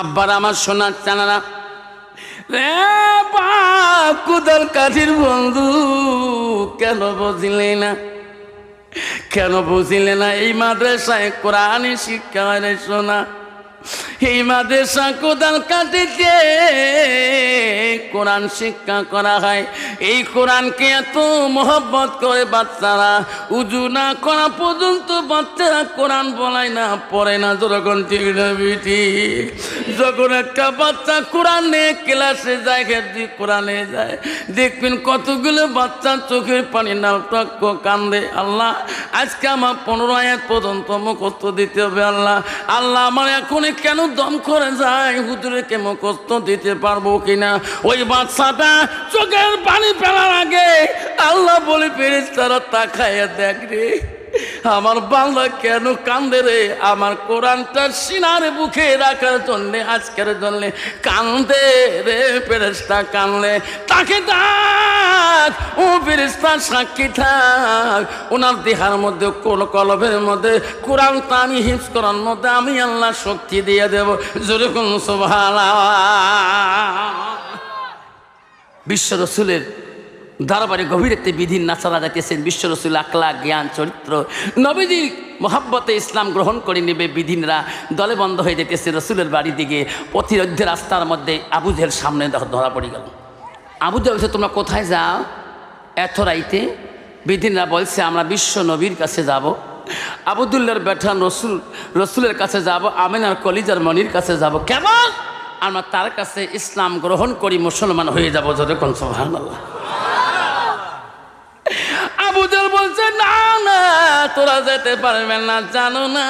আব্বার আমার সোনার চানারা। রে কুদল কাঠির বন্ধু, কেন বুঝলে না? কেন বুঝলে না? এই মাদ্রাসায় কোরআন শিক্ষা রে সোনা। এই মাদ্রাসা কোদাল কাটিতে কোরআন শিক্ষা করা হয়। এই কোরআনকে এত মোহব্বত করে বাচ্চারা, উজু না করা পর্যন্ত বাচ্চারা কোরআন বলায় না, পড়ে না যখন বিটি যখন একটা বাচ্চা কোরআন নিয়ে ক্লাসে যায় খেতে কোরআনে যায়, দেখবেন কতগুলো বাচ্চা চোখের পানি নাল টক্ক কান্দে। আল্লাহ, আজকে আমার পনেরো আয়াত পর্যন্ত মুখস্থ দিতে হবে আল্লাহ। আল্লাহ আমার এখন কেন দম করে যায় হুজুরকে মুখস্থ দিতে পারব কিনা? ওই বাচ্চাটা চোখের পানি ফেলার আগে আল্লাহ বলে পেরেছ তারা তাকায় দেখ রে, আমার বাংলা কেন কান্দে রে? আমার কোরআনটা সিনারে বুকে রাখার জন্য, আজকের জন্য কান্দে রে ফেরেস্তা কানলে। তাকে ও ফেরেস্তা সাক্ষী থাক। ওনার দেহার মধ্যে, কোন কলবের মধ্যে আমি হিস করার মধ্যে আমি আল্লাহ শক্তি দিয়ে দেব। বিশ্ব রসুলের দরবারে গভীর একটি বিধির নাচারা যাইতেছেন বিশ্ব রসুল আকলা জ্ঞান, চরিত্র। নবীজি মোহাব্বতে ইসলাম গ্রহণ করে নেবে বিধিনরা দলে বন্ধ হয়ে যেতেছে রসুলের বাড়ি দিকে। প্রতিরোধ রাস্তার মধ্যে আবুজের সামনে ধরা পড়ে গেল। আবুজের তোমরা কোথায় যাও? এত রাইতে বিধিনরা বলছে, আমরা বিশ্ব নবীর কাছে যাব আবুদুল্লার বেঠান রসুল, রসুলের কাছে যাব আমিনার কলিজার মনির কাছে যাব। কেমন আমরা তার কাছে ইসলাম গ্রহণ করি, মুসলমান হয়ে যাব যতক্ষণ সোহান আবুজল বলছে, না না, তোরা যেতে পারবেন না, জানো না।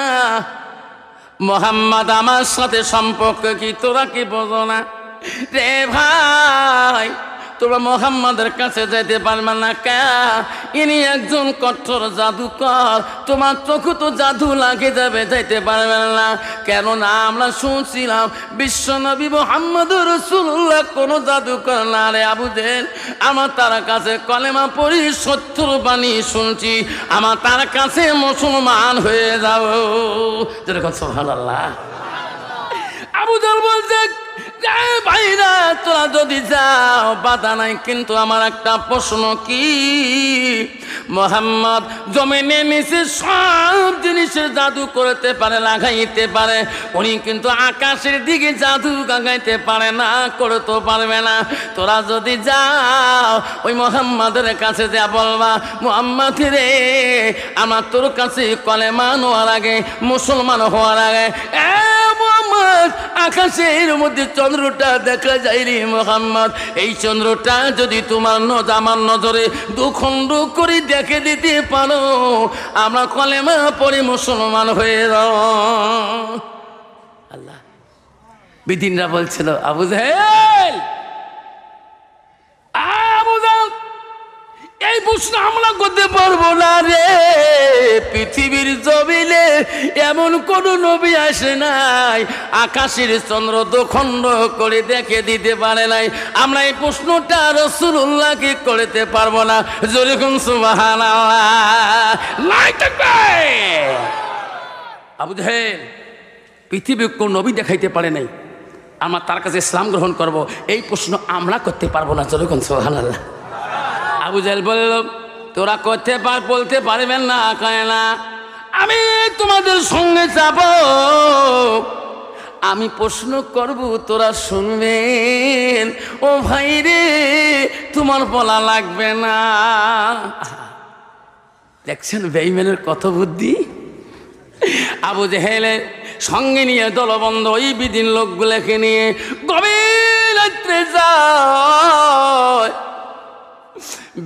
মোহাম্মদ, আমার সাথে সম্পর্ক কি, তোরা কি বোঝো না? রে ভাই তোমরা মোহাম্মদের কাছে যেতে পারবে না কা? ইনি একজন কঠোর জাদুকর। তোমার চোখে তো জাদু লাগে যাবে যাইতে পারবে না। কেননা আমরা শুনছিলাম বিশ্বনবী মোহাম্মদ রসুল্লাহ কোনো জাদুকর না রে আবুদের আমার তার কাছে কলেমা পড়ি সত্তর বাণী শুনছি। আমার তার কাছে মুসলমান হয়ে যাও যেরকম সোহান আল্লাহ আবু বলছে "যা ভাইরা তোরা যদি যাও, বাধা নাই, কিন্তু আমার একটা প্রশ্ন কি? মোহাম্মদ, জমিনে নিচে সব জিনিসের জাদু করতে পারে, লাগাইতে পারে। উনি কিন্তু আকাশের দিকে জাদু গাগাইতে পারে না, করতে পারবে না। তোরা যদি যাও, ওই মোহাম্মদের কাছে যা বলবা, মোহাম্মদ রে, আমার তোর কাছে কলেমান হওয়ার আগে, মুসলমান হওয়ার আগে আকাশের মধ্যে চন্দ্রটা দেখা যাইলি মোহাম্মদ। এই চন্দ্রটা যদি তোমার নজ আমার নজরে দুখণ্ড করে দেখে দিতে পারো, আমরা কলেমা পরে মুসলমান হয়ে যাও আল্লাহ। বিদিনরা বলছিল, আবু জাহেল আবু জাহেল এই প্রশ্ন আমরা করতে পারব না রে। পৃথিবীর জমিনে এমন কোন নবী আসে নাই। আকাশের চন্দ্র দোখণ্ড করে দেখে দিতে পারে নাই। আমরা এই প্রশ্নটা রসুল্লাহকে করতে পারব না। যেরকম সুবাহান জাহেল, পৃথিবীর কোন নবী দেখাইতে পারে নাই। আমরা তার কাছে ইসলাম গ্রহণ করব। এই প্রশ্ন আমরা করতে পারব না। যেরকম সোহান আল্লাহ আবু জাহেল বলল, তোরা করতে পার, বলতে পারবেন না কয় না আমি তোমাদের সঙ্গে যাব। আমি প্রশ্ন করব, তোরা শুনবেন? ও ভাই রে, তোমার বলা লাগবে না। দেখছেন বেইমেনের কত বুদ্ধি? আবু জেহেলের সঙ্গে নিয়ে দলবন্ধ ওই বিদিন লোকগুলোকে নিয়ে গভীর রাত্রে যায়।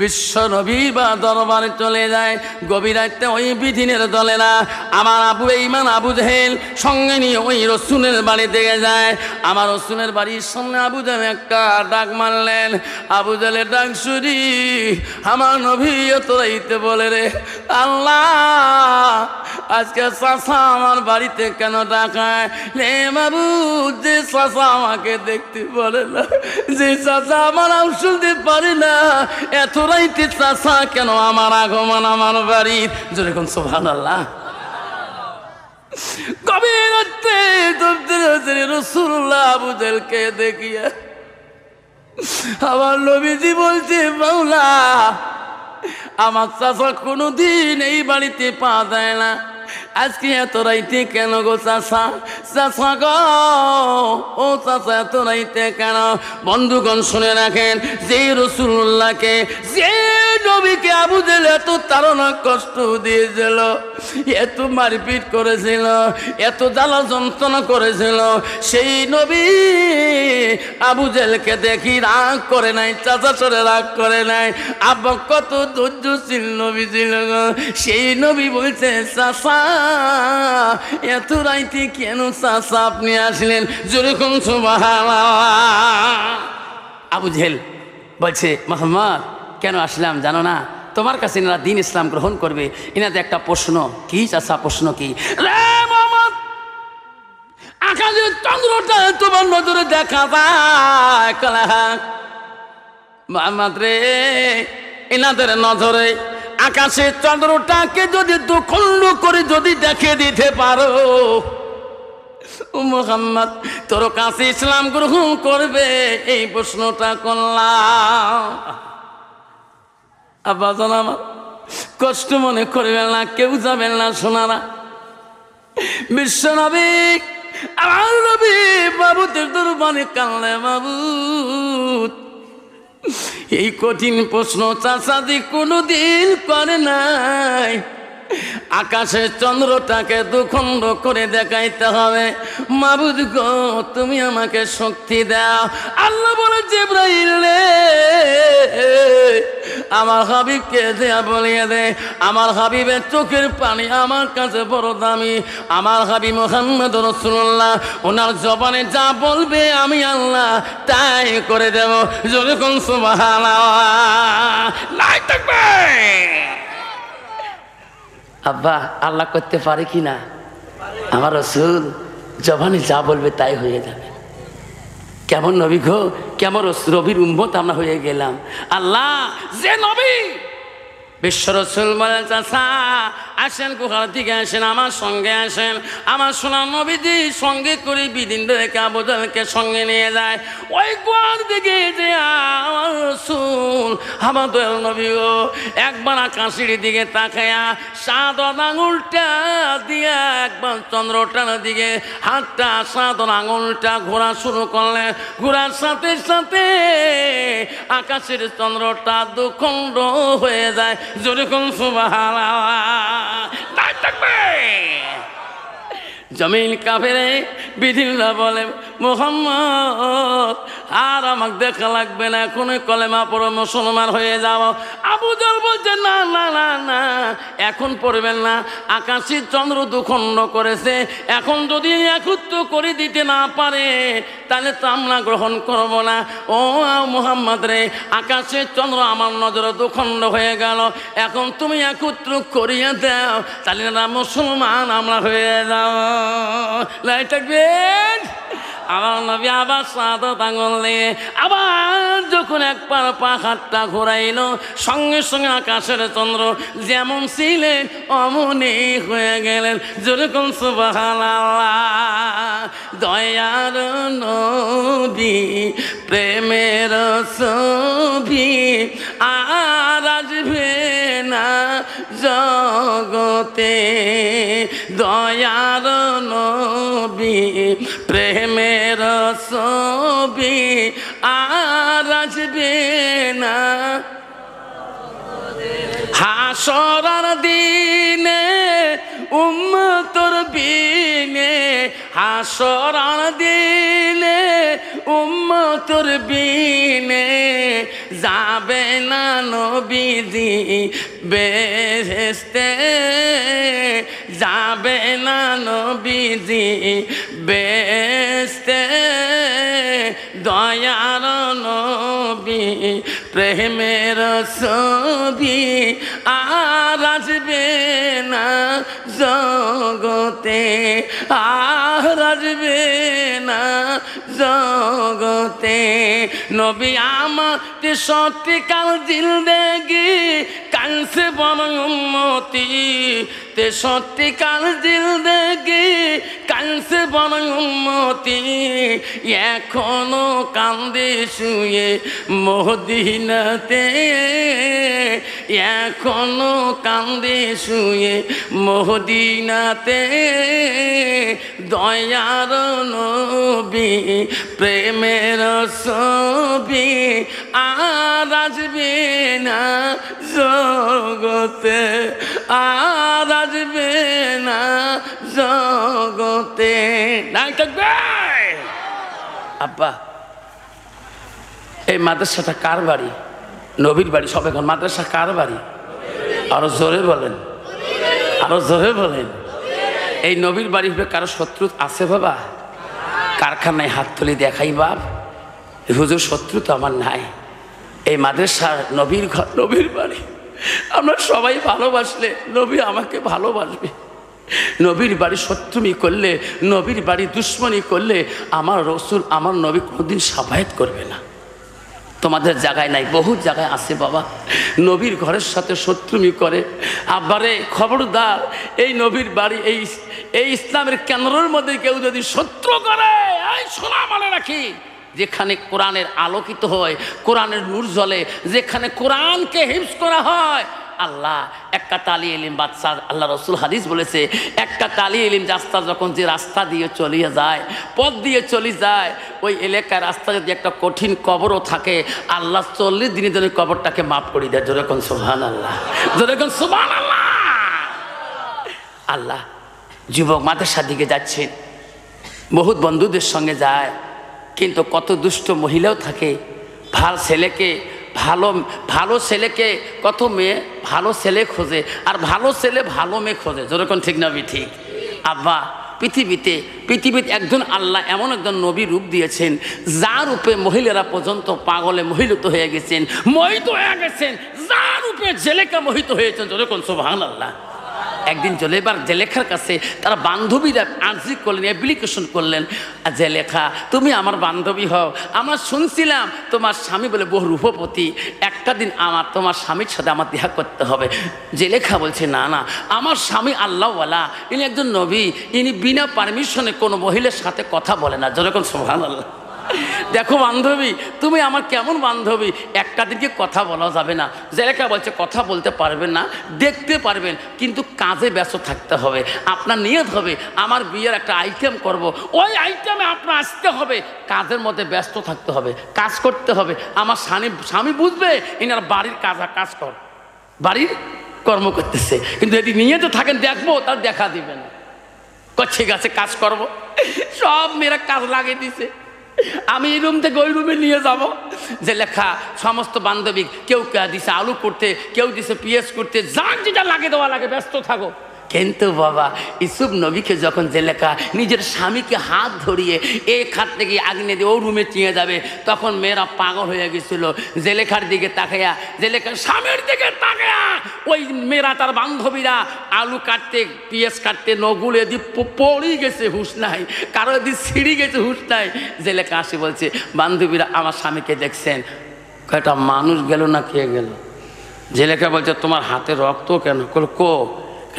বিশ্ব নবী বা দরবারে চলে যায় গভীর রাত্রে ওই বিধিনের দলে না আমার আবু ইমান আবু জেহেল সঙ্গে নিয়ে ওই রসুনের বাড়ি থেকে যায়। আমার রসুনের বাড়ির সামনে আবু জাহেল একটা ডাক মারলেন। আবু জাহেলের ডাক শুনি, আমার নবী তোরাইতে বলে রে, আল্লাহ, আজকে চাষা আমার বাড়িতে কেন ডাকায় রে বাবু, যে চাষা আমাকে দেখতে বলে না, যে চাষা আমার নাম শুনতে পারে না, এত রাইতে চাষা কেন আমার আগমন আমার বাড়ির? যেরকম সোভান আল্লাহ গভীর রাত্রে রসুল্লাহ আবুদেরকে দেখিয়া আমার নবীজি বলছে বাউলা আমার চাষা কোনোদিন এই বাড়িতে পা দেয় না। আজকে এত রাইতে কেন গো চাষা? চাষা গো, ও চাষা এত রাইতে কেন? বন্ধুগণ শুনে রাখেন, যে রসুল্লাহকে, যে নবীকে আবু জেল এত তাড়না কষ্ট দিয়েছিল, এত মারপিট করেছিল, এত জ্বালা যন্ত্রণা করেছিল, সেই নবী আবু জেলকে দেখি রাগ করে নাই, চাচা চরে রাগ করে নাই। আব্বা কত ধৈর্যশীল নবী ছিল। সেই নবী বলছে চাষা এত রাইতে কেন চাষা আপনি আসলেন? যেরকম আবু জেল বলছে, মোহাম্মদ, কেন আসলাম জানো না? তোমার কাছে এনারা দিন ইসলাম গ্রহণ করবে। এনাদের একটা প্রশ্ন, কি চাষা প্রশ্ন কি? আকাশের চন্দ্রটা তোমার নজরে দেখা মোহাম্মদ রে, এনাদের নজরে আকাশের চন্দ্রটাকে যদি দুখণ্ড করে যদি দেখে দিতে পারো। মোহাম্মদ, তোর কাছে ইসলাম গ্রহণ করবে, এই প্রশ্নটা করলাম। আমার কষ্ট মনে করবেন না, কেউ যাবেন না, সোনারা। বিশ্ব নবী, আমার নবী, বাবুদের দরবারে কানলে বাবু। এই কঠিন প্রশ্ন চাষাদি কোনোদিন করে নাই। আকাশের চন্দ্রটাকে দুখণ্ড করে দেখাইতে হবে। মাবুদ গো, তুমি আমাকে শক্তি দাও। আল্লাহ বলে, জেব্রাইল রে আমার হাবিবকে দেয়া বলিয়ে দে। আমার হাবিবের চোখের পানি আমার কাছে বড় দামি। আমার হাবিব মোহাম্মদ রসুল্লাহ, ওনার জবানে যা বলবে আমি আল্লাহ তাই করে দেব। যেরকম সুবাহ থাকবে। আব্বা, আল্লাহ করতে পারে কি না? আমার রসুল জবানে যা বলবে তাই হয়ে যাবে। কেমন নবী গো? কেমন রবির উম্মত আমরা হয়ে গেলাম। আল্লাহ যে নবী! বিশ্ব রসুল আসেন গুহার দিকে আসেন, আমার সঙ্গে আসেন। আমার সোনার নবীজি সঙ্গে করে বিদিন রেখে আবুদলকে সঙ্গে নিয়ে যায়। ওই গুহার দিকে যে আমার রসুল নবী ও একবার আকাশের দিকে তাকায়া সাত আঙুলটা দিয়া একবার চন্দ্রটার দিকে হাতটা সাত আঙুলটা ঘোরা শুরু করলেন ঘোরার সাথে সাথে আকাশের চন্দ্রটা দুখণ্ড হয়ে যায়। যেরকম সুবাহ থাকবে। জমিন কাফেরে বিধিল্লা বলে মোহাম্মদ, আর আমাকে দেখা লাগবে না এখন কলেমা পড়ো, মুসলমান হয়ে যাও। আবু জল বলছে, না না না না, এখন পড়বেন না। আকাশের চন্দ্র দুখণ্ড করেছে। এখন যদি একত্র করে দিতে না পারে, তাহলে তো আমরা গ্রহণ করব না। ও মোহাম্মদ রে আকাশের চন্দ্র আমার নজরে দুখণ্ড হয়ে গেল। এখন তুমি একত্র করিয়ে দাও, তাহলে না, মুসলমান আমরা হয়ে যাও। লাই থাকবেন আমার নবী আবার সাদা আঙুল আবার যখন একবার পাহাড়টা ঘোরাইলো, সঙ্গে সঙ্গে আকাশের চন্দ্র যেমন ছিলেন অমনি হয়ে গেলেন। যেরকম সুবাহ দয়ার নবী, প্রেমের ছবি, আর আসবে না জগতে। দয়ার নবী প্রেমের ছবি আর আসবে না হাসরার দিনে উম্মতর বিনে হাসরার দিনে উম্মতর বিনে যাবে না নবীজি বেহেস্তে যাবে না নবীজি বেহেস্তে দয়ার নবী, প্রেমের ছবি আর আসবে না জগতে, আর আসবে না জগতে। নবী আমার সত্যিকাল জিলদেগি কালসে বড় উন্নতি তে দিল জিলদেগি কালসে বড় এখনও কান্দে শুয়ে মদিনাতে এখনও কান্দে শুয়ে মদিনাতে দয়ার নবী, প্রেমের ছবি আর আসবে না জগতে, আর আসবে না জগতে। আব্বা, এই মাদ্রাসাটা কার বাড়ি? নবীর বাড়ি, সব এখন মাদ্রাসা কার বাড়ি? আরও জোরে বলেন। আরও জোরে বলেন। এই নবীর বাড়ি হবে কারও শত্রু আছে বাবা? কারখানায় হাত তুলে দেখাই বাপ। হুজুর, শত্রু তো আমার নাই। এই মাদ্রাসা নবীর ঘর, নবীর বাড়ি। আমরা সবাই ভালোবাসলে নবী আমাকে ভালোবাসবে। নবীর বাড়ি শত্রুমি করলে, নবীর বাড়ি দুশ্মনী করলে আমার রসুল আমার নবী কোনোদিন সাবায়ত করবে না। তোমাদের জায়গায় নাই বহু জায়গায় আছে বাবা। নবীর ঘরের সাথে শত্রুমি করে। আবারে খবরদার, এই নবীর বাড়ি, এই এই ইসলামের কেন্দ্রের মধ্যে কেউ যদি শত্রু করে, এই শোনা মানে রাখি যেখানে কোরআনের আলোকিত হয়, কোরআনের নূর জ্বলে, যেখানে কোরআনকে হিমস করা হয় আল্লাহ, একটা তালি এলিম বাদশাহ, আল্লাহ রসুল হাদিস বলেছে, একটা তালি এলিম রাস্তা যখন যে রাস্তা দিয়ে চলিয়ে যায়, পথ দিয়ে চলে যায়, ওই এলাকায় রাস্তা যদি একটা কঠিন কবরও থাকে, আল্লাহ চল্লিশ দিনের জন্য কবরটাকে মাফ করে দেয়। যেরকম সুহান আল্লাহ যেরকম সুহান আল্লাহ আল্লাহ, যুবক মাদ্রাসার দিকে যাচ্ছেন বহুত বন্ধুদের সঙ্গে যায়, কিন্তু কত দুষ্ট মহিলাও থাকে, ভালো ছেলেকে ভালো ভালো ছেলেকে কত মেয়ে? ভালো ছেলে খোঁজে। আর ভালো ছেলে ভালো মেয়ে খোঁজে। যেরকম ঠিক না ঠিক? আব্বা, পৃথিবীতে পৃথিবীতে একজন আল্লাহ এমন একজন নবী রূপ দিয়েছেন, যার রূপে মহিলারা পর্যন্ত পাগলে মহিলিত হয়ে গেছেন, মোহিত হয়ে গেছেন, যার রূপে জেলেকা মোহিত হয়েছেন। যেরকম সোভান আল্লাহ একদিন জলেবার জেলেখার কাছে তারা বান্ধবীরা আর্জি করলেন অ্যাপ্লিকেশন করলেন। জেলেখা, তুমি আমার বান্ধবী হও। আমরা শুনছিলাম তোমার স্বামী বলে বহু রূপপতি একটা দিন আমার, তোমার স্বামীর সাথে আমার দেখা করতে হবে। জেলেখা বলছে, না না, আমার স্বামী আল্লাহওয়ালা। ইনি একজন নবী। ইনি বিনা পারমিশনে কোনো মহিলার সাথে কথা বলে না। যেরকম সোহান আল্লাহ দেখো বান্ধবী, তুমি আমার কেমন বান্ধবী? একটা দিনকে কথা বলা যাবে না। জেলেকা বলছে, কথা বলতে পারবেন না, দেখতে পারবেন, কিন্তু কাজে ব্যস্ত থাকতে হবে। আপনার নিয়ত হবে, আমার বিয়ের একটা আইটেম করব। ওই আইটেমে আপনার আসতে হবে। কাজের মধ্যে ব্যস্ত থাকতে হবে, কাজ করতে হবে। আমার স্বামী স্বামী বুঝবে, ইনার বাড়ির কাজ কাজ কর। বাড়ির কর্ম করতেছে। কিন্তু যদি নিয়ত থাকেন, দেখব, তার দেখা দিবেন ঠিক আছে, কাজ করব। সব মেয়েরা কাজ লাগিয়ে দিছে। আমি এই রুম থেকে ওই রুমে নিয়ে যাব। যে লেখা, সমস্ত বান্ধবী, কেউ দিছে আলু করতে, কেউ দিছে পিএস করতে, যার যেটা লাগে দেওয়া লাগে, ব্যস্ত থাকো। কিন্তু বাবা, ইসুফ নবীকে যখন জেলেকা নিজের স্বামীকে হাত ধরিয়ে এই খাত থেকে আগ্নে দিয়ে ও রুমে চিয়ে যাবে, তখন মেয়েরা পাগল হয়ে গেছিল। জেলেখার দিকে তাকাইয়া জেলেখার স্বামীর দিকে তাকাইয়া ওই মেয়েরা তার বান্ধবীরা আলু কাটতে, পিঁয়াজ কাটতে নগুলে দি পড়ি গেছে, হুশ নাই। কারও দি ছিঁড়ি গেছে, হুশ নাই। জেলেখা আসি বলছে, বান্ধবীরা আমার স্বামীকে দেখছেন? কয়টা মানুষ গেল না কে গেল? জেলেখা বলছে, তোমার হাতে রক্ত কেন? কো?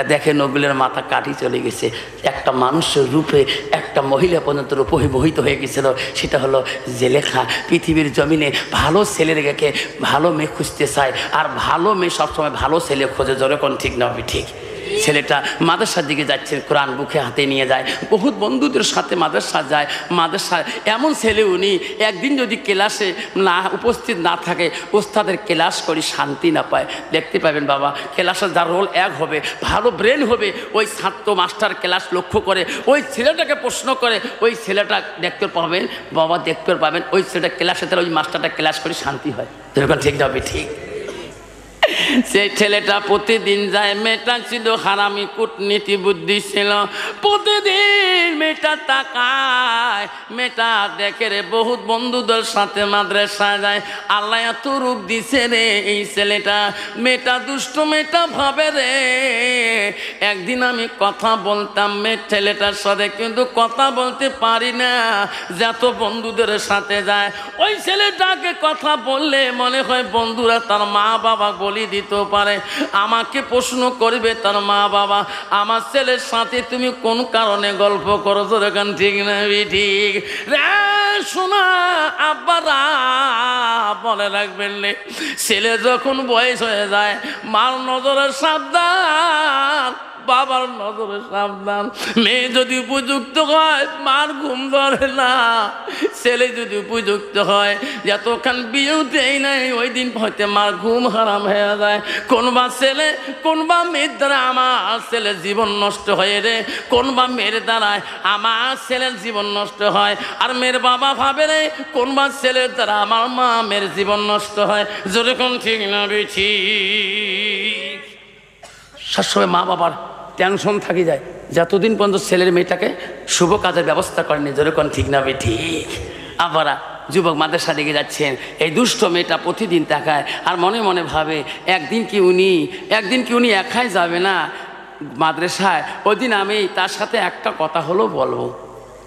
দেখে নবিলের মাথা কাটি চলে গেছে। একটা মানুষের রূপে একটা মহিলা পর্যন্ত রূপে মোহিত হয়ে গেছিল। সেটা হলো জেলেখা। পৃথিবীর জমিনে ভালো ছেলের গেকে ভালো মেয়ে খুঁজতে চায়। আর ভালো মেয়ে সবসময় ভালো ছেলে খোঁজে। যখন ঠিক না ঠিক। ছেলেটা মাদ্রাসার দিকে যাচ্ছে, কোরআন বুকে হাতে নিয়ে যায়, বহুত বন্ধুদের সাথে মাদ্রাসা যায়, মাদ্রাসা, এমন ছেলে উনি, একদিন যদি ক্লাসে না, উপস্থিত না থাকে, ওস্তাদের ক্লাস করি শান্তি না পায়। দেখতে পাবেন বাবা, ক্লাসের যার রোল এক হবে, ভালো ব্রেন হবে, ওই ছাত্র মাস্টার ক্লাস লক্ষ্য করে, ওই ছেলেটাকে প্রশ্ন করে, ওই ছেলেটা দেখতে পাবেন, বাবা দেখতে পাবেন, ওই ছেলেটা ক্লাসে তাহলে ওই মাস্টারটা ক্লাস করে, শান্তি হয়। যেরকম ঠিক যাবে, ঠিক। সেই ছেলেটা প্রতিদিন যায়, মেয়েটা ছিল হারামি, কূটনীতি বুদ্ধি ছিল। প্রতিদিন মেয়েটা তাকায়, মেয়েটা দেখে রে, বহুত বন্ধুদের সাথে মাদ্রাসায় যায়। আল্লাহ এত রূপ দিছে রে এই ছেলেটা। মেয়েটা দুষ্ট, মেয়েটা ভাবে রে। একদিন আমি কথা বলতাম, মেয়ে ছেলেটার সাথে কিন্তু কথা বলতে পারি না। যত বন্ধুদের সাথে যায়, ওই ছেলেটাকে কথা বললে মনে হয় বন্ধুরা তার মা বাবা বলি দিতে। পারে। আমাকে প্রশ্ন করবে তার মা বাবা, আমার ছেলের সাথে তুমি কোন কারণে গল্প করো? তোর এখন ঠিক না ঠিক। রে, শোনা আব্বারা বলে রাখবেন ছেলে যখন বয়স হয়ে যায়, মার নজরে সাবধান। বাবার নজরে সাবধান। মেয়ে যদি উপযুক্ত হয়, মার ঘুম ধরে না। ছেলে যদি উপযুক্ত হয়, যতক্ষণ বিয়েও দেয় নাই, ওই দিন হয়তো মার ঘুম হারাম হয়ে যায়। কোনবা ছেলে, কোনবা মেয়ের দ্বারা আমার ছেলের জীবন নষ্ট হয়ে রে। কোনবা মেয়ের দ্বারায় আমার ছেলের জীবন নষ্ট হয়। আর মেয়ের বাবা ভাবে রে, কোনবা ছেলের দ্বারা আমার মা মেয়ের জীবন নষ্ট হয়। যেরকম ঠিক না বেছি সবসময় মা বাবার টেনশন থাকি যায়। যতদিন পর্যন্ত ছেলের মেয়েটাকে শুভ কাজের ব্যবস্থা করেনি যেরকম ঠিক না ঠিক। আবারা যুবক মাদ্রাসা দিকে যাচ্ছেন, এই দুষ্ট মেয়েটা প্রতিদিন তাকায় আর মনে মনে ভাবে, একদিন কি উনি, একদিন কি উনি একাই যাবে না মাদ্রাসায়? ওই দিন আমি তার সাথে একটা কথা হলো বলব।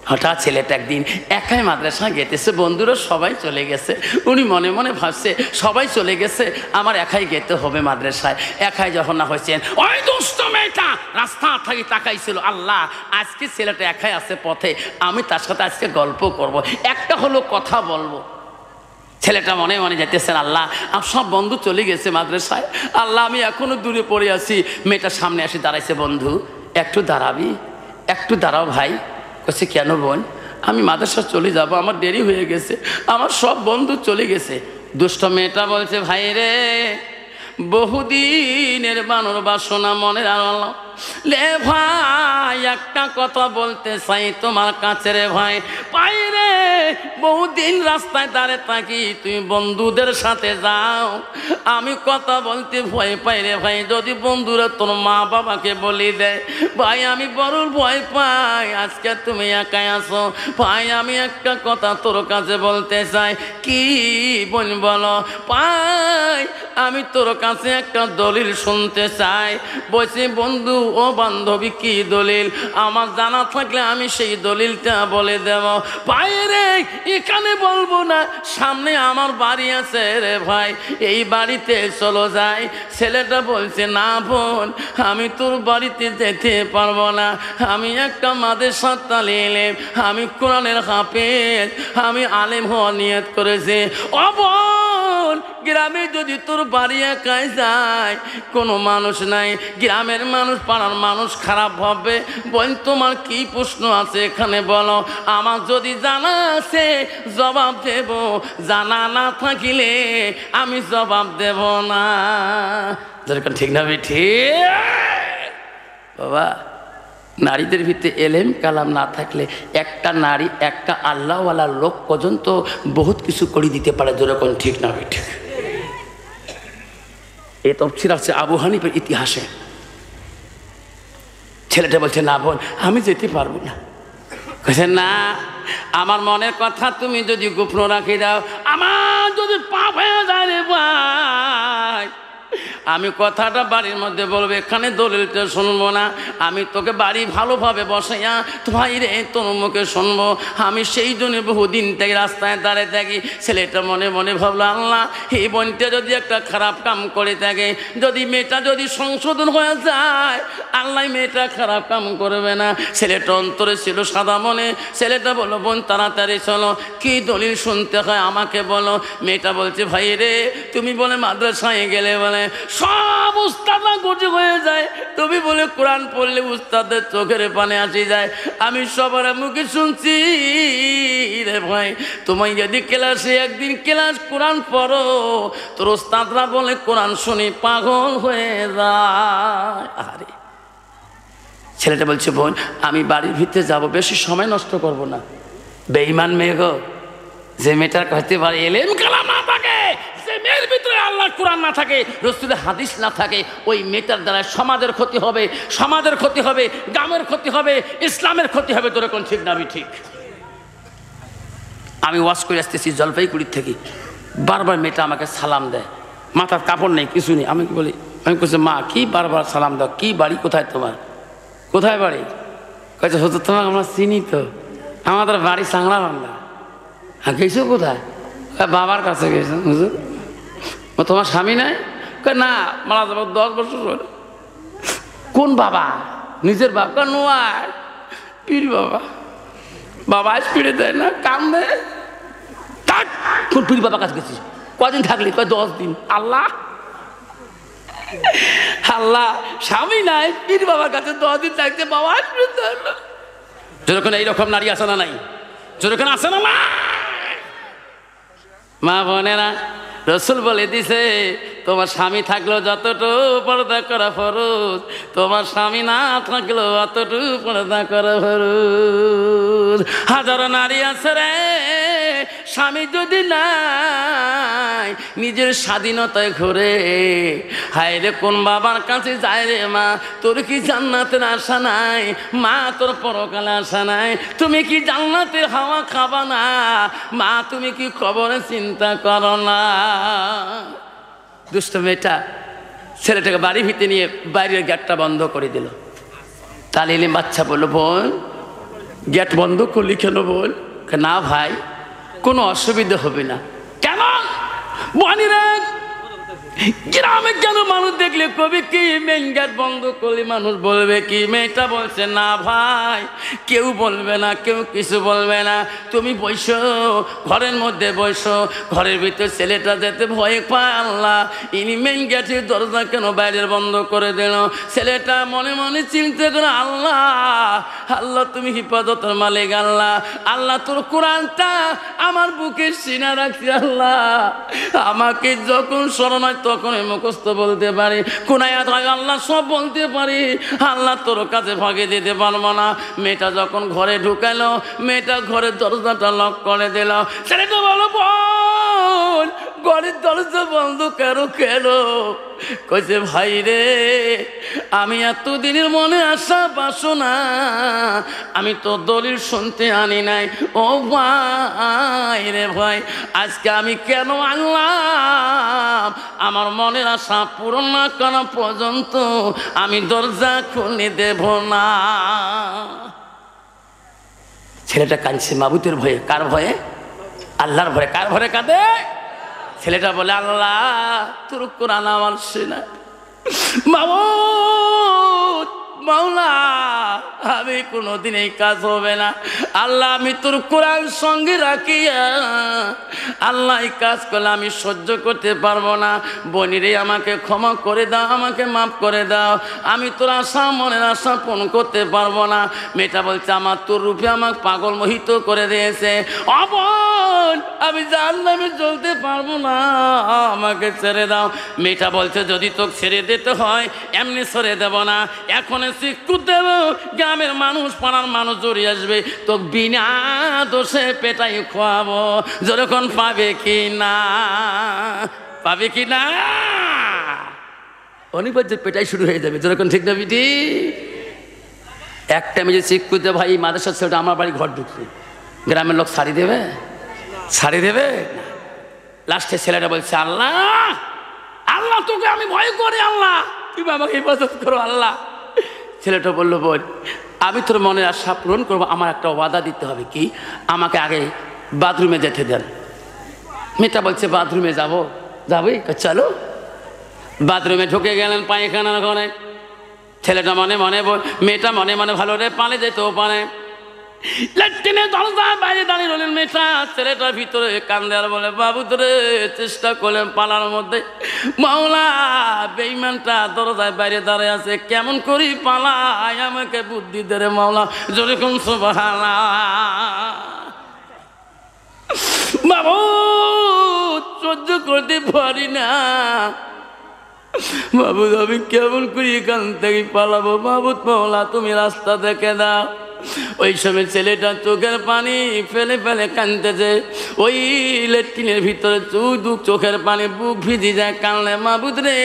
হঠাৎ ছেলেটা একদিন একাই মাদ্রাসা গেতেছে, বন্ধুরা সবাই চলে গেছে। উনি মনে মনে ভাবছে, সবাই চলে গেছে, আমার একাই গেতে হবে মাদ্রাসায়। একাই যখন না হয়েছেন, ওই দুষ্ট মেয়েটা রাস্তা থাকি তাকাইছিল, আল্লাহ, আজকে ছেলেটা একাই আছে পথে, আমি তার সাথে আজকে গল্প করব। একটা হলো কথা বলব। ছেলেটা মনে মনে যেতেছেন আল্লাহ সব বন্ধু চলে গেছে মাদ্রাসায়। আল্লাহ, আমি এখনও দূরে পড়ে আছি। মেয়েটার সামনে এসে দাঁড়াইছে, বন্ধু, একটু দাঁড়াবি, একটু দাঁড়াও ভাই। কাছে কেন বোন? আমি মাদ্রাসা চলে যাব, আমার দেরি হয়ে গেছে, আমার সব বন্ধু চলে গেছে। দুষ্ট মেয়েটা বলছে ভাই রে বহুদিনের বানর বাসনা মনের আলো লে ভাই, একটা কথা বলতে চাই তোমার কাছে রে ভাই। পাই রে, বহুদিন রাস্তায় দাঁড়ে থাকি, তুমি বন্ধুদের সাথে যাও। আমি কথা বলতে ভয় পাই রে ভাই, যদি বন্ধুরা তোর মা বাবাকে বলি দেয় ভাই, আমি বড় ভয় পাই, আজকে তুমি একাই আসো ভাই, আমি একটা কথা তোর কাছে বলতে চাই, কি বল বলো? পাই আমি তোর কাছে একটা দলিল শুনতে চাই। বলছি, বন্ধু ও বান্ধবী, কি দলিল? আমার জানা থাকলে আমি সেই দলিলটা বলে দেব। বাইরে, এখানে বলব না, সামনে আমার বাড়ি আছে রে ভাই। এই বাড়িতে চলো যাই। ছেলেটা বলছে, না বোন, আমি তোর বাড়িতে যেতে পারব না। আমি একটা মাদের সাততালি এলেম আমি কোরআনের হাফেজ, আমি আলেম হওয়া নিয়ত করেছি। অবন গ্রামে যদি তোর বাড়ি একাই যায়, কোনো মানুষ নাই, গ্রামের মানুষ, পাড়ার মানুষ খারাপ হবে। বল, তোমার কি প্রশ্ন আছে এখানে বলো। আমার যদি জানা আছে, জবাব দেব। জানা না থাকিলে আমি জবাব দেব না। যেরকম ঠিক না ঠিক। বাবা, নারীদের ভিতরে এলেম কালাম না থাকলে একটা নারী, একটা আল্লাহওয়ালা লোক পর্যন্ত বহুত কিছু করে দিতে পারে। যেরকম ঠিক না ঠিক। এ তফসির আছে আবু হানিফের ইতিহাসে। ছেলেটা বলছে, না বোন, আমি যেতে পারব না। বলছে না, আমার মনের কথা তুমি যদি গোপন রাখি দাও, আমার যদি পাপ হয়ে যায় রে ভাই। আমি কথাটা বাড়ির মধ্যে বলব, এখানে দলিলটা শুনব না। আমি তোকে বাড়ি ভালোভাবে বসাইয়া ভাই রে তোর মুখে শুনব। আমি সেই জন্য বহুদিন থেকে রাস্তায় দাঁড়িয়ে থাকি। ছেলেটা মনে মনে ভাবলো, আল্লাহ, এই বোনটা যদি একটা খারাপ কাম করে থাকে, যদি মেয়েটা যদি সংশোধন হয়ে যায়, আল্লাহ মেয়েটা খারাপ কাম করবে না। ছেলেটা অন্তরে ছিল সাদা মনে। ছেলেটা বলো বোন, তাড়াতাড়ি চলো। কি দলিল শুনতে হয় আমাকে বলো। মেয়েটা বলছে, ভাই রে, তুমি বলে মাদ্রাসায় গেলে বলে সব উস্তাদা গুটি হয়ে যায়। তুমি বলে কোরআন পড়লে উস্তাদের চোখের পানে আসি যায়। আমি সবার মুখে শুনছি, রে ভাই তোমায় যদি ক্লাসে একদিন ক্লাস কোরআন পড়ো, তোর ওস্তাদরা বলে কোরআন শুনি পাগল হয়ে যায়। আরে, ছেলেটা বলছে, বোন, আমি বাড়ির ভিতরে যাব, বেশি সময় নষ্ট করব না। বেইমান মেয়ে গো, যে মেয়েটার কইতে পারে এলেম কালাম না থাকে মেয়ের ভিতরে আল্লাহর কোরআন না থাকে, রসুলের হাদিস না থাকে, ওই মেয়েটার দ্বারা সমাজের ক্ষতি হবে, সমাজের ক্ষতি হবে, গ্রামের ক্ষতি হবে, ইসলামের ক্ষতি হবে, তোর কোন ঠিক না, আমি ঠিক। আমি ওয়াশ করে আসতেছি জলপাইগুড়ির থেকে। বারবার মেয়েটা আমাকে সালাম দেয়। মাথার কাপড় নেই, কিছু নেই। আমি বলি, আমি বলছি, মা, কি বারবার সালাম দাও? কি বাড়ি কোথায় তোমার? কোথায় বাড়ি? কয়েছে হতো তোমার আমরা চিনি তো। আমাদের বাড়ি সাংলা বান্ধা হ্যাঁ গেছো কোথায়? বাবার কাছে গেছো হুজুর। তোমার স্বামী নাই? না, মারা যাব দশ বছর হলো কোন বাবা? নিজের বাবা? নোয়ার পীর বাবা। বাবা পিড়ে দেয় না কাম দেয় পীর বাবা কাছে গেছিস। কদিন থাকলি? কয়, দশ দিন। আল্লাহ। আল্লাহ, স্বামী নাই, পীর বাবার কাছে দশ দিন থাকতে বাবা যেরকম এইরকম নারী আছে না নাই? যেরকম আছে না? মা বোনেরা রসুল বলে দিছে তোমার স্বামী থাকলেও যতটুকু পর্দা করা ফরজ তোমার স্বামী না থাকলেও অতটুকু পর্দা করা ফরজ হাজারো নারী আছে রে, স্বামী যদি নাই, নিজের স্বাধীনতায় ঘুরে হায় রে কোন বাবার কাছে যায় রে মা, তোর কি জান্নাতের আশা নাই? মা, তোর পরকালে আশা নাই। তুমি কি জান্নাতের হাওয়া খাবা না? মা, তুমি কি খবরে চিন্তা করো না? দুষ্ট মেয়েটা ছেলেটাকে বাড়ি ভিতরে নিয়ে বাইরের গেটটা বন্ধ করে দিল। তাহলে এলিম বাচ্চা বলল, বোন, গেট বন্ধ করলি কেন বল না ভাই, কোনো অসুবিধা হবে না। কেন? বনিরা গ্রামে কেন মানুষ দেখলে কবি, কি মেন গেট বন্ধ করলে মানুষ বলবে, কি মেয়েটা বলছে? না ভাই, কেউ বলবে না, কেউ কিছু বলবে না। তুমি বসো ঘরের মধ্যে বসো ঘরের ভিতরে ছেলেটা যেতে ভয় পায় আল্লাহ। ইনি মেন গেটের দরজা কেন বাইরের বন্ধ করে দিল? ছেলেটা মনে মনে চিন্তা করে, আল্লাহ আল্লাহ, তুমি হিফাজতের মালিক আল্লাহ। আল্লাহ, তোর কোরআনটা আমার বুকে সিনা রাখছি আল্লাহ। আমাকে যখন স্মরণ তখন আমি মুখস্থ বলতে পারি। কোনায়াত হয় আল্লাহ সব বলতে পারি। আল্লাহ তোর কাছে ভাগে দিতে পারব না। মেয়েটা যখন ঘরে ঢুকালো, মেয়েটা ঘরের দরজাটা লক করে দিল। ছেলেটা বলো বোন, ঘরের দরজা বন্ধ কেন কেন? কইছে, ভাই রে, আমি এতদিনের মনে আশা বাসনা, আমি তো দলিল শুনতে আনি নাই। ও ভাই রে ভাই, আজকে আমি কেন আনলাম? মনের আশা পূরণ না করা পর্যন্ত আমি দরজা খুলে দেব না। ছেলেটা কাঁদছে মাবুতের ভয়ে, কার ভয়ে? আল্লাহর ভয়ে। কার ভয়ে কাঁদে? ছেলেটা বলে, আল্লাহ, তোর কোরআন আমার সে না মাবুত! মাওলা, আমি কোনোদিন এই কাজ হবে না। আল্লাহ, আমি তোর কোরআন সঙ্গে রাখিয়া আল্লাহ এই কাজ করলে আমি সহ্য করতে পারব না। বনিরে, আমাকে ক্ষমা করে দাও, আমাকে মাফ করে দাও। আমি তোর আশা, মনের আশা পূরণ করতে পারব না। মেয়েটা বলছে, আমার তোর রূপে আমাকে পাগল মোহিত করে দিয়েছে। অবন আমি আমি চলতে পারব না। আমাকে ছেড়ে দাও। মেয়েটা বলছে, যদি তোকে ছেড়ে দিতে হয়, এমনি ছেড়ে দেব না। এখন শিক্ষু দেব গ্রামের মানুষ, পাড়ার মানুষ জড়িয়ে আসবে। তো বিনা দোষে পেটাই খোয়াবো। যখন পাবে কি না? পাবে কি না? অনিবার্য পেটাই শুরু হয়ে যাবে। যেরকম ঠিক না বিটি? একটা মেয়ে শিক্ষুতে ভাই মাদ্রাসার ছেলেটা আমার বাড়ি ঘর ঢুকছে। গ্রামের লোক শাড়ি দেবে? শাড়ি দেবে? লাস্টে ছেলেটা বলছে, আল্লাহ! আল্লাহ তোকে আমি ভয় করি, আল্লাহ! তুমি আমাকে হেফাজত করো, আল্লাহ! ছেলেটা বলল বল আমি তোর মনের আশা পূরণ করব। আমার একটা ওয়াদা দিতে হবে কি? আমাকে আগে বাথরুমে যেতে দেন। মেয়েটা বলছে, বাথরুমে যাব? যাবি? চলো। বাথরুমে ঢুকে গেলেন পায়খানার ঘরে ছেলেটা মনে মনে বল- মেয়েটা মনে মনে ভালো রে, পানে যেতেও পারে। ল্যাট্রিনে দরজা বাইরে দাঁড়িয়ে রইলেন মেয়েটা। ছেলেটার ভিতরে কান্দে আর বলে, বাবু ধরে চেষ্টা করলেন পালার মধ্যে। মাওলা বেইমানটা দরজায় বাইরে দাঁড়িয়ে আছে, কেমন করি পালাই আমাকে বুদ্ধি দে রে মাওলা, যেরকম সুবহানাল্লাহ। বাবু, সহ্য করতে পারি না। বাবু, আমি কেমন করি এখান থেকে পালাবো? বাবু, মাওলা, তুমি রাস্তা দেখে দাও। ওই সময় ছেলেটা চোখের পানি ফেলে ফেলে কানতেছে ওই লেট্রিনের ভিতরে চুদুক চোখের পানি, বুক ভিজি যায় কানলে মাবুদ রে,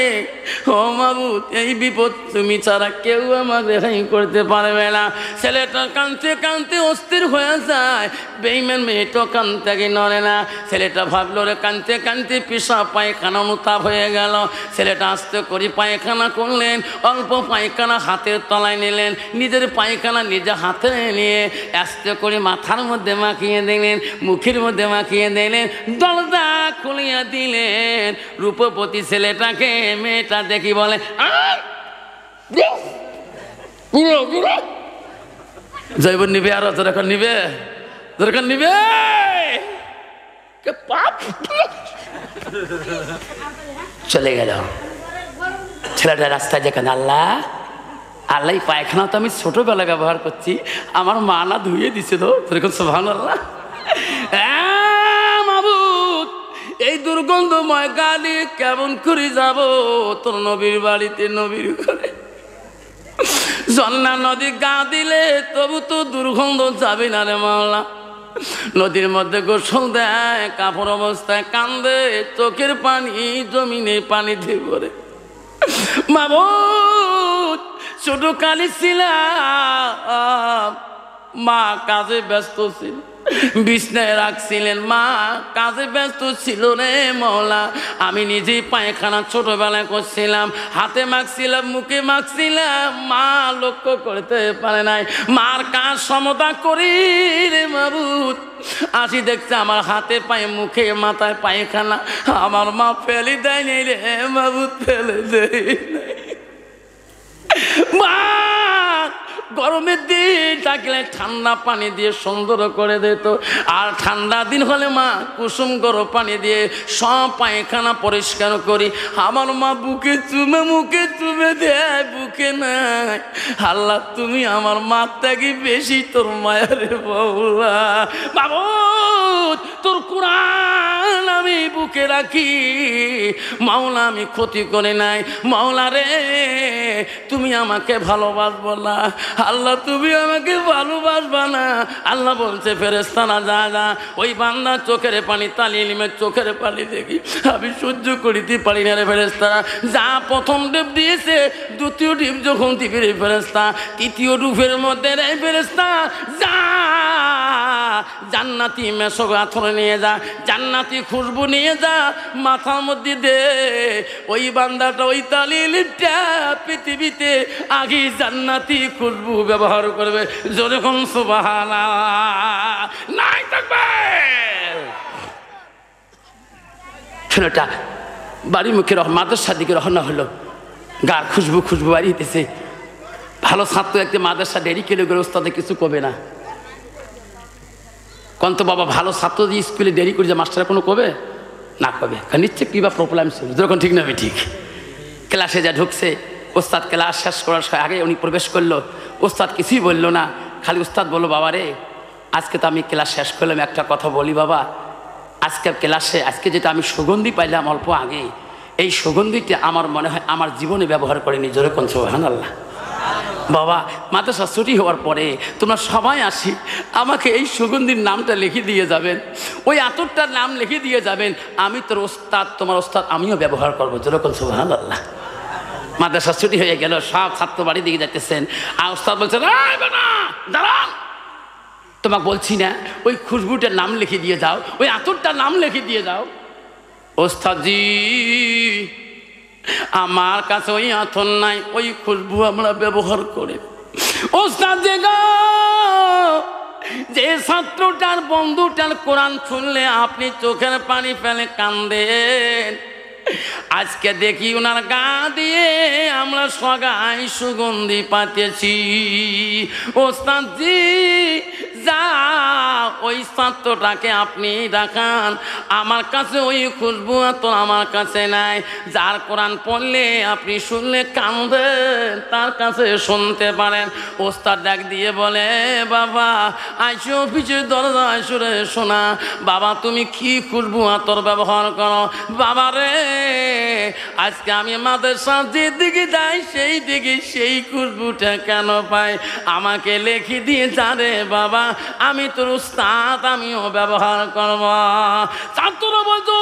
ও মাবুদ, এই বিপদ তুমি ছাড়া কেউ আমার রেহাই করতে পারবে না। ছেলেটা কানতে কানতে অস্থির হয়ে যায়। বেইমেন মেয়েটা কান থেকে নড়ে না। ছেলেটা ভাবলো, রে কানতে কানতে পিসা পায়খানা অনুতাপ হয়ে গেল। ছেলেটা আস্তে করে পায়খানা করলেন, অল্প পায়খানা হাতের তলায় নিলেন। নিজের পায়খানা নিজে হাতে নিয়ে আস্তে করে মাথার মধ্যে মাখিয়ে দিলেন, মুখের মধ্যে মাখিয়ে দিলেন, দরজা খুলিয়া দিলেন। রূপপতি ছেলেটাকে মেয়েটা দেখি বলে "আহ! পুরো পুরো জৈব নিবে আর দরকার নিবে দরকার নিবে। পাপ? চলে গেল। ছেলেটা রাস্তায় যেখানে আল্লাহ আল্লাহ পায়খানা তো আমি ছোটবেলায় ব্যবহার করছি। আমার মা না ধুয়ে দিছে দিছিল। সেরকম সোভান আল্লাহ মাবুদ, এই দুর্গন্ধময় গালি কেমন করে যাব তোর নবীর বাড়িতে নবীর ঘরে? জন্না নদী গা দিলে তবু তো দুর্গন্ধ যাবে না রে মাওলা। নদীর মধ্যে গোসল দেয়, কাপড় অবস্থায় কান্দে, চোখের পানি, জমিনে পানি দিয়ে পড়ে। মাবুদ ছোট কালি ছিলাম। মা কাজে ব্যস্ত ছিল, বিছনায় রাখছিলেন মা। কাজে ব্যস্ত ছিল রে মৌলা, আমি নিজেই পায়খানা ছোটবেলায় করছিলাম, হাতে মাখছিলাম, মুখে মাখছিলাম। মা লক্ষ্য করতে পারে নাই, মার কাজ সমতা করি রে মাবুদ। আসি দেখছে আমার হাতে পায়ে, মুখে মাথায় পায়খানা, আমার মা ফেলে দেয় নাই রে মাবুদ, ফেলে দেয় মা, গরমের দিন থাকলে ঠান্ডা পানি দিয়ে সুন্দর করে দিত। আর ঠান্ডা দিন হলে মা, কুসুম গরম পানি দিয়ে সব পায়খানা পরিষ্কার করি। আমার মা বুকে চুমে, মুখে চুমে দেয়, বুকে নাই। আল্লাহ, তুমি আমার মার থেকে বেশি তোর মায়ারে বৌলা বাবু তোর আমি বুকে রাখি। মাওলা, আমি ক্ষতি করে নাই। মাওলা রে, তুমি আমাকে ভালোবাসবো না। আল্লাহ, তুমি আমাকে ভালোবাসবা না। আল্লাহ বলছে ফেরেস্তানা যা যা। ওই বান্দা চোখের পানি তালিয়ে নিমে চোখের পানি দেখি। আমি সহ্য করিতে পারি না রে ফেরেস্তারা যা প্রথম ডিপ দিয়েছে, দ্বিতীয় ডিপ যখন দিবি রে ফেরেস্তা তৃতীয় ডুফের মধ্যে রে ফেরেস্তা যা! জান্নাতি মেশক আথর নিয়ে যা। জান্নাতি খুশবু নিয়ে যা মাথার মধ্যে দে। ওই বান্দাটা ওই তালিলটা পৃথিবীতে আগে জান্নাতি খুশবু ব্যবহার করবে। যেরকম সুবাহানা নাই থাকবে। ছেলেটা বাড়ি মুখে রহ মাদ্রাসার দিকে রহনা হলো। গার খুশবু খুশবু বাড়িতেছে। ভালো ছাত্র একটা মাদ্রাসা দেরি কেলে গেলে ওস্তাদে কিছু কবে না। কন্ত বাবা, ভালো ছাত্র স্কুলে দেরি করে যে মাস্টার কোনো কবে? না কবে নিচ্ছে কী বা প্রবলেম ছিল। যখন ঠিক না ঠিক। ক্লাসে যা ঢুকছে, ওস্তাদ ক্লাস শেষ করার আগে উনি প্রবেশ করল। ওস্তাদ কিছুই বলল না। খালি ওস্তাদ বলল বাবা রে আজকে তো আমি ক্লাস শেষ করলাম, একটা কথা বলি বাবা। আজকের ক্লাসে, আজকে যেটা আমি সুগন্ধি পাইলাম অল্প আগে, এই সুগন্ধিটা আমার মনে হয় আমার জীবনে ব্যবহার করিনি জোরে কোন সোহান আল্লাহ বাবা, মাদ্রাসা ছুটি হওয়ার পরে তোমরা সবাই আসি, আমাকে এই সুগন্ধির নামটা লিখে দিয়ে যাবেন। ওই আতরটার নাম লিখে দিয়ে যাবেন, আমি তোর ওস্তাদ, তোমার ওস্তাদ আমিও ব্যবহার করব। যেরকম সোহান আল্লাহ মাদ্রাসা ছুটি হয়ে গেল, সব ছাত্র বাড়ি দিকে যাইতেছেন। আর ওস্তাদ বলছে দাঁড়ান তোমাকে বলছি না, ওই খুশবুটার নাম লিখে দিয়ে যাও, ওই আতরটার নাম লিখে দিয়ে যাও। ওস্তাদজি আমার কাছে ওই আথর নাই, ওই খুশবু আমরা ব্যবহার করি। ওস্তাদ যে যে ছাত্রটার বন্ধুটার কোরআন শুনলে আপনি চোখের পানি ফেলে কান্দেন। আজকে দেখি ওনার গা দিয়ে আমরা সগাই সুগন্ধি পাতেছি। ওস্তাদজি যা, ওই ছাত্রটাকে আপনি দেখান আমার কাছে ওই খুশবু তো আমার কাছে নাই। যার কোরআন পড়লে আপনি শুনলে কাঁদেন তার কাছে শুনতে পারেন। ওস্তাদ ডাক দিয়ে বলে, বাবা, আইসো অফিসের দরজা আইসো রে শোনা। বাবা, তুমি কি খুশবু আতর ব্যবহার করো? বাবা রে, আজকে আমি মাদ্রাসা যে দিকে যাই, সেই দিকে সেই খুশবুটা কেন পাই? আমাকে লেখি দিয়ে যা রে বাবা। আমি তোর উস্তাদ, আমিও ব্যবহার করব। ছাত্র বলতো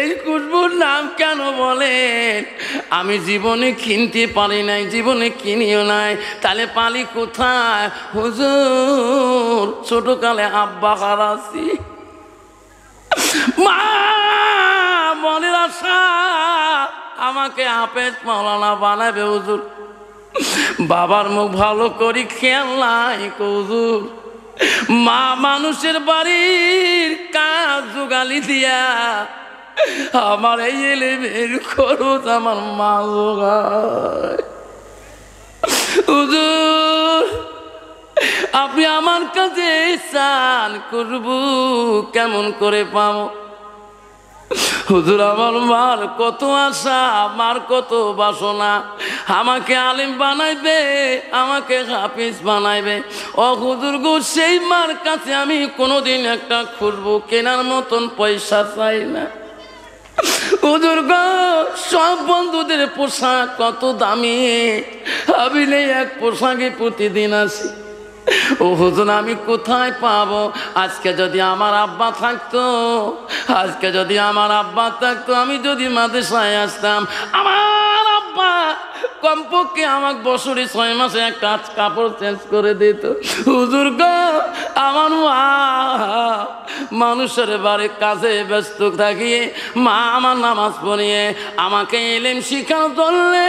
এই খুশবুর নাম কেন বলেন? আমি জীবনে কিনতে পারি নাই, জীবনে কিনিও নাই। তাহলে পালি কোথায়? হুজুর, ছোটকালে আব্বা হারাছি মা, মনের আশা, আমাকে হাফেজ মাওলানা বানাবে, হুজুর। বাবার মুখ ভালো করি খেয়াল নাই কৌজুর মা মানুষের বাড়ির কাজ জোগালি দিয়া, আমার এই এলেমের খরচ আমার মা হুজুর, আপনি আমার কাছে চান করব, কেমন করে পাবো? হুজুর, আমার মার কত আশা, মার কত বাসনা। আমাকে আলিম বানাইবে, আমাকে হাফিজ বানাইবে। ও হুজুর গো, সেই মার কাছে আমি কোনোদিন একটা খুঁজবো কেনার মতন পয়সা চাই না। হুজুর গো, সব বন্ধুদের পোশাক কত দামি। আমি এক পোশাকে প্রতিদিন আসি। ও হুজুর, আমি কোথায় পাবো? আজকে যদি আমার আব্বা থাকতো, আজকে যদি আমার আব্বা থাকতো, আমি যদি মাদেশায় আসতাম, আমার আব্বা কমপক্ষে আমাকে বছরে ছয় মাসে একটা কাপড় চেঞ্জ করে দিত। হুজুর গো আমার মা মানুষের বাড়ি কাজে ব্যস্ত থাকিয়ে, মা আমার নামাজ পড়িয়ে আমাকে এলেম শিখানো চললে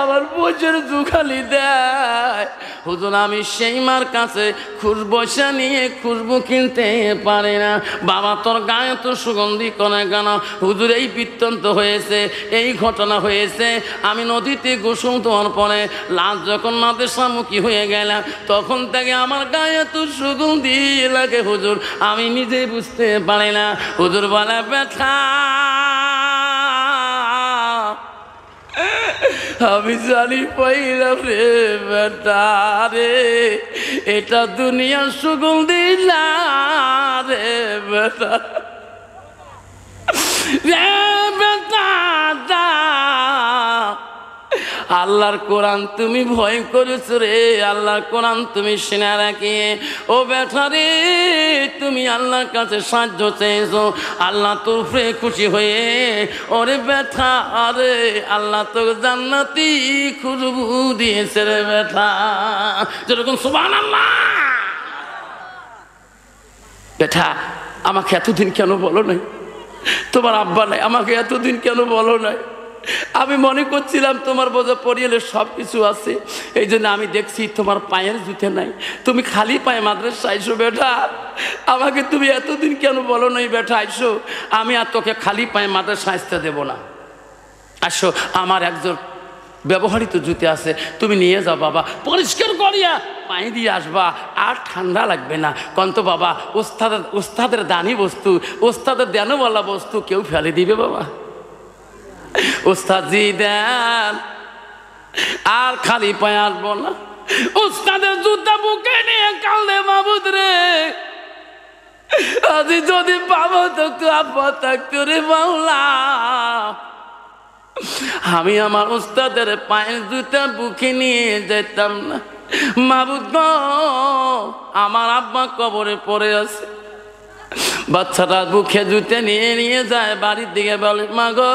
আবার বছর দুখালি দেয়। হুজুর, আমি সেই মার কাছে খুশবসা নিয়ে খুশবু কিনতে পারি না। বাবা, তোর গায়ে তো সুগন্ধি কনে কেন? হুজুর, এই বৃত্তান্ত হয়েছে, এই ঘটনা হয়েছে। আমি নদীতে গোসল দেওয়ার পরে লাশ যখন মাদ্রাসামুখী হয়ে গেলাম, তখন থেকে আমার গায়ে তো সুগন্ধি লাগে হুজুর, আমি নিজে বুঝতে পারি না। হুজুর বলে, ব্যথা। আমি জানি পাইলাম রে বেটা রে, এটা দুনিয়া সুগন্ধি না রে বেটা রে বেটা। আল্লাহর কোরআন তুমি ভয় করেছ রে, আল্লাহর কোরআন তুমি শুনে রাখি। ও বেটা রে, তুমি আল্লাহর কাছে সাহায্য চেয়েছো, আল্লাহ তোর উপরে খুশি হয়ে, ওরে ব্যথা আরে, আল্লাহ তোর জান্নাতি খুশবু দিয়েছে রে ব্যথা যেরকম সুবান আল্লাহ বেটা, আমাকে এতদিন কেন বলো নাই? তোমার আব্বা নাই, আমাকে এতদিন কেন বলো নাই? আমি মনে করছিলাম তোমার বোঝা পরিয়ালে সব কিছু আছে। এই জন্য আমি দেখছি তোমার পায়ের জুতে নাই। তুমি খালি পায়ে মাদ্রাসা আইসো বেটা। আমাকে তুমি এতদিন কেন বলো নাই বেটা, আইসো। আমি আর তোকে খালি পায়ে মাদ্রাসা আসতে দেবো না। আসো, আমার একজন ব্যবহৃত জুতে আছে, তুমি নিয়ে যাও বাবা। পরিষ্কার করিয়া পায়ে দিয়ে আসবা, আর ঠান্ডা লাগবে না। কন্ত বাবা ওস্তাদের ওস্তাদের দানি বস্তু, ওস্তাদের দেনওয়ালা বস্তু কেউ ফেলে দিবে বাবা। ওস্তাদ জি দেন। আর খালি পায়ে আসব না। ওস্তাদের জুতা বুকে নিয়ে কান্দে মাবুদ রে। আজি যদি পাবো তো আব্বা থাকতো রে বাংলা আমি আমার উস্তাদের পায়ের জুতা বুকে নিয়ে যেতাম না। মাবুদ আমার আব্বা কবরে পড়ে আছে। বাচ্চাটা বুকে জুতে নিয়ে নিয়ে যায় বাড়ির দিকে বলে, মা গো,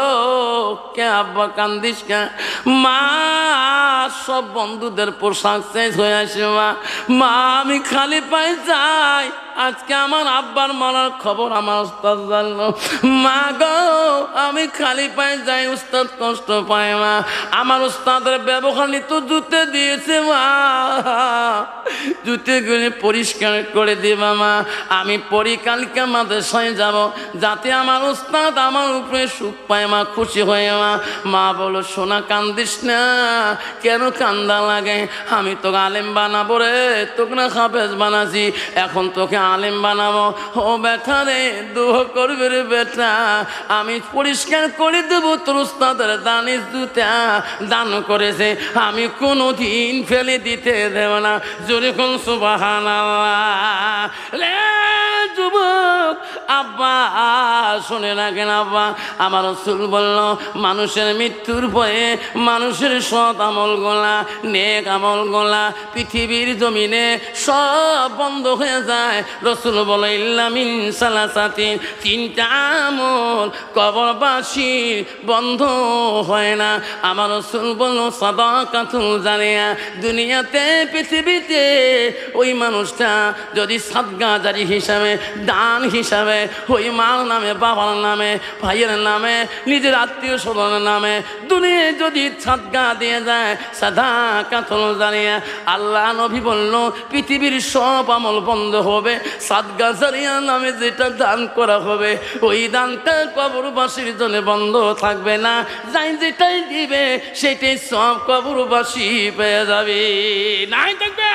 কে আব্বা কান্দিস কে? মা, সব বন্ধুদের পোশাক চেঞ্জ হয়ে আসে, মা। মা, আমি খালি পাই যাই। আজকে আমার আব্বার মারার খবর আমার উস্তাদ জানলো। মা গো, আমি খালি পাই যাই, উস্তাদ কষ্ট পায় মা আমার উস্তাদের ব্যবহার তো জুতে দিয়েছে, মা। জুতেগুলি পরিষ্কার করে দিবা মা আমি পরি কালকে মাদ্রাসায় যাব, যাতে আমার উস্তাদ আমার উপরে সুখ পায়, মা, খুশি হয়ে, মা। মা বলো সোনা কান্দিস না, কেন কান্দা লাগে? আমি তোকে আলেম বানাবো রে, তোকে না হাফেজ বানাছি। এখন তোকে আলেম বানাবো। ও ব্যথা রে দুহ করবে রে বেটা। আমি পরিষ্কার করে দেবো তোর উস্তাদের দানিস দুটা দান করেছে, আমি কোনো দিন ফেলে দিতে দেব না। জোরে কোন সুবাহান রে আব্বা, শুনে না কেন আব্বা, আমার রসুল বলল, মানুষের মৃত্যুর পরে মানুষের সৎ আমল গোলা, নেক আমল গোলা, পৃথিবীর জমিনে সব বন্ধ হয়ে যায়। রসুল বলে ইল্লামিন তিনটা আমল কবরবাসী বন্ধ হয় না। আমার রসুল বলল সদা কাতুল জানিয়া দুনিয়াতে, পৃথিবীতে ওই মানুষটা যদি সাদগাজারি হিসাবে, দান হিসাবে ওই মার নামে, বাবার নামে, ভাইয়ের নামে, নিজের আত্মীয় স্বজনের নামে, দুনিয়ায় যদি সাদগা দিয়ে যায়, সাদা কাতল জানিয়া আল্লাহ নবী বলল, পৃথিবীর সব আমল বন্ধ হবে, সাদগা জারিয়া নামে যেটা দান করা হবে, ওই দানটা কবরবাসীর জন্য বন্ধ থাকবে না, যাই যেটাই দিবে, সেটাই সব কবরবাসী পেয়ে যাবে। নাই থাকবে?